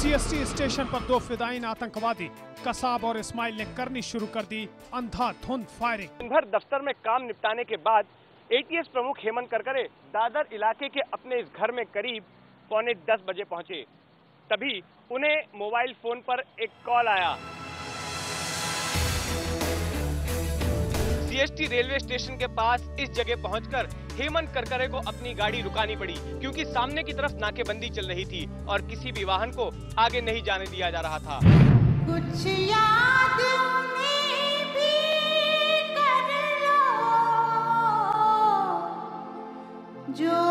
CST station पर दो फिदाइन आतंकवादी, कसाब और इस्माइल ने करनी शुरू कर दी अंधाधुंध फायरिंग। दिन भर दफ्तर में काम निपटाने के बाद एटीएस प्रमुख हेमंत करकरे दादर इलाके के अपने इस घर में करीब पौने दस बजे पहुँचे। तभी उन्हें मोबाइल फ़ोन पर एक कॉल आया। सीएसटी रेलवे स्टेशन के पास इस जगह पहुंचकर हेमंत करकरे को अपनी गाड़ी रुकानी पड़ी, क्योंकि सामने की तरफ़ नाकेबंदी चल रही थी और किसी भी वाहन को आगे नहीं जाने दिया जा रहा था। कुछ याद भी कर लो, जो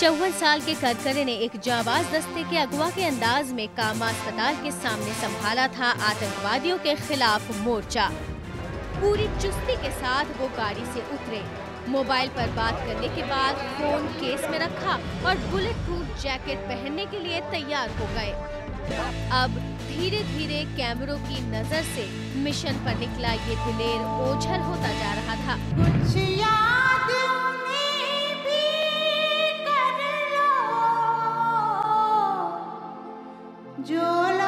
चौवन साल के करकरे ने एक जाबाज दस्ते के अगवा के अंदाज में कामा अस्पताल के सामने संभाला था आतंकवादियों के खिलाफ मोर्चा। पूरी चुस्ती के साथ वो गाड़ी से उतरे। मोबाइल पर बात करने के बाद फ़ोन केस में रखा और बुलेट प्रूफ जैकेट पहनने के लिए तैयार हो गए। अब धीरे धीरे कैमरों की नज़र से मिशन पर निकला ये दिलेर ओझल होता जा रहा था। कुछ याद जो